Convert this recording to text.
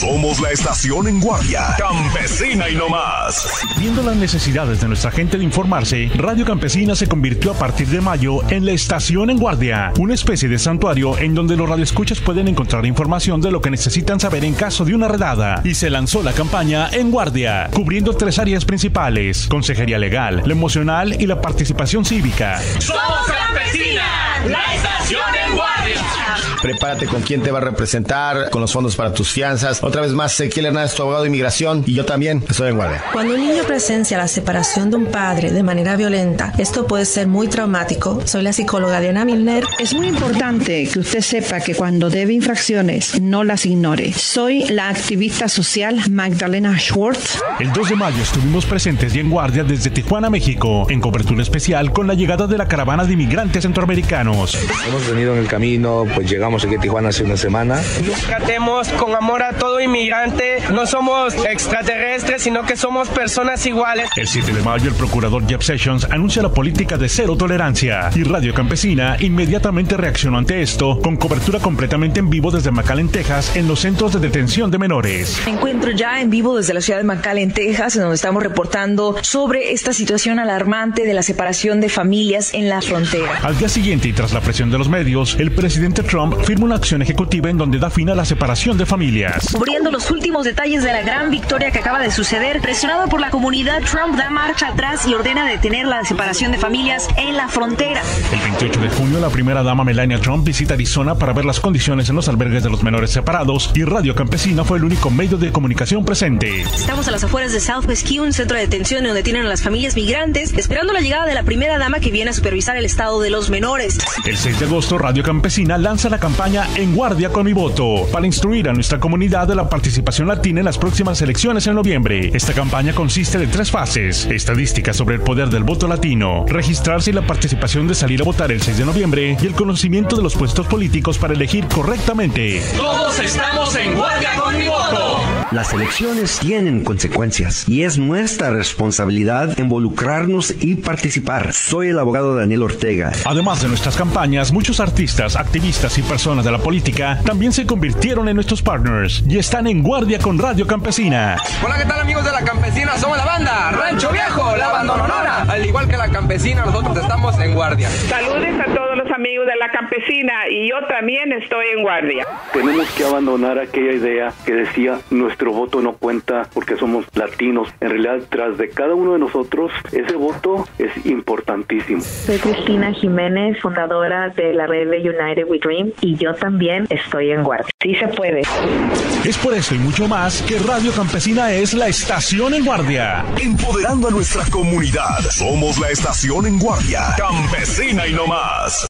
Somos la estación en guardia. Campesina y no más. Viendo las necesidades de nuestra gente de informarse, Radio Campesina se convirtió a partir de mayo en la estación en guardia, una especie de santuario en donde los radioescuchas pueden encontrar información de lo que necesitan saber en caso de una redada. Y se lanzó la campaña En Guardia, cubriendo tres áreas principales: consejería legal, la emocional y la participación cívica. Somos Prepárate con quién te va a representar, con los fondos para tus fianzas. Otra vez más, Ezequiel Hernández, tu abogado de inmigración, y yo también estoy en guardia. Cuando un niño presencia la separación de un padre de manera violenta, esto puede ser muy traumático. Soy la psicóloga Diana Milner. Es muy importante que usted sepa que cuando debe infracciones, no las ignore. Soy la activista social Magdalena Schwartz. El 2 de mayo estuvimos presentes y en guardia desde Tijuana, México, en cobertura especial con la llegada de la caravana de inmigrantes centroamericanos. Hemos venido en el camino, pues llegamos aquí a Tijuana hace una semana. Tratemos con amor a todo inmigrante. No somos extraterrestres, sino que somos personas iguales. El 7 de mayo, el procurador Jeff Sessions anuncia la política de cero tolerancia y Radio Campesina inmediatamente reaccionó ante esto con cobertura completamente en vivo desde McAllen, Texas, en los centros de detención de menores. Me encuentro ya en vivo desde la ciudad de McAllen, Texas, en donde estamos reportando sobre esta situación alarmante de la separación de familias en la frontera. Al día siguiente y tras la presión de los medios, el presidente Trump firma una acción ejecutiva en donde da fin a la separación de familias. Cubriendo los últimos detalles de la gran victoria que acaba de suceder, presionado por la comunidad, Trump da marcha atrás y ordena detener la separación de familias en la frontera. El 28 de junio, la primera dama Melania Trump visita Arizona para ver las condiciones en los albergues de los menores separados y Radio Campesina fue el único medio de comunicación presente. Estamos a las afueras de Southwest Key, un centro de detención donde tienen a las familias migrantes, esperando la llegada de la primera dama que viene a supervisar el estado de los menores. El 6 de agosto, Radio Campesina lanza la campaña En Guardia con mi voto para instruir a nuestra comunidad de la participación latina en las próximas elecciones en noviembre. Esta campaña consiste de tres fases: estadísticas sobre el poder del voto latino, registrarse y la participación de salir a votar el 6 de noviembre y el conocimiento de los puestos políticos para elegir correctamente. Todos estamos en guardia con mi voto. Las elecciones tienen consecuencias y es nuestra responsabilidad involucrarnos y participar. Soy el abogado Daniel Ortega. Además de nuestras campañas, muchos artistas, activistas y personas de la política también se convirtieron en nuestros partners y están en guardia con Radio Campesina. Hola, ¿qué tal amigos de la Campesina? Somos la banda Rancho Viejo, la bandononona. Al igual que la Campesina, nosotros estamos en guardia. Saludes a todos los de la Campesina y yo también estoy en guardia. Tenemos que abandonar aquella idea que decía nuestro voto no cuenta porque somos latinos. En realidad, tras de cada uno de nosotros, ese voto es importantísimo. Soy Cristina Jiménez, fundadora de la red de United We Dream y yo también estoy en guardia. Sí se puede. Es por esto y mucho más que Radio Campesina es la estación en guardia. Empoderando a nuestra comunidad. Somos la estación en guardia. Campesina y no más.